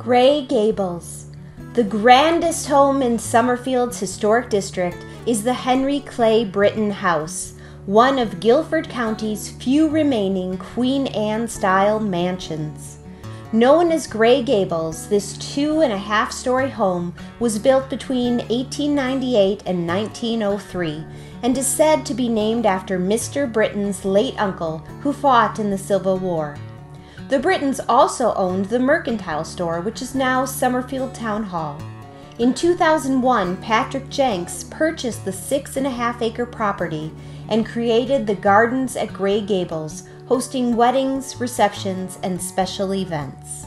Gray Gables. The grandest home in Summerfield's historic district is the Henry Clay Britton House, one of Guilford County's few remaining Queen Anne style mansions. Known as Gray Gables, this two and a half story home was built between 1898 and 1903 and is said to be named after Mr. Britton's late uncle who fought in the Civil War. The Brittons also owned the Mercantile store, which is now Summerfield Town Hall. In 2001, Patrick Jenks purchased the six and a half acre property and created the Gardens at Gray Gables, hosting weddings, receptions, and special events.